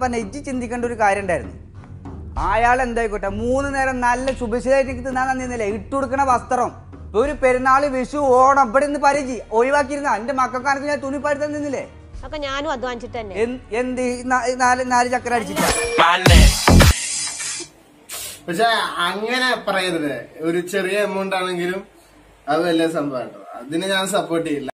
പറഞ്ഞ ഇജ്ജ് ചിന്തിക്കേണ്ട ഒരു കാര്യം ഉണ്ടായിരുന്നു. അയാൾ എന്തായിക്കോട്ടെ മൂന്ന് നേരം നല്ല ശുഭശീലായിട്ട് എനിക്ക് തിന്നാൻ തന്നിരുന്നില്ല. ഇട്ടു കൊടുക്കണ വസ്ത്രം. ഒരു പെരുന്നാൾ വിഷു ഓണം ഇവിടെ നിന്ന് പരിചി ഒഴിവാക്കിയിരുന്ന. എന്റെ മക്കൾക്കാർക്ക് ഞാൻ തുണി പാടി നിന്നില്ലേ ഒക്കെ ഞാനും അധ്വാനിച്ചിട്ട് തന്നെ. എന്ത് നാല് നാല് ചക്കര അടിച്ചിട്ടാ? പക്ഷെ അങ്ങനെ പറയരുത്. ഒരു ചെറിയ എമൗണ്ട് ആണെങ്കിലും അത് വലിയ സംഭവം അതിന് ഞാൻ സപ്പോർട്ട് ചെയ്യില്ല.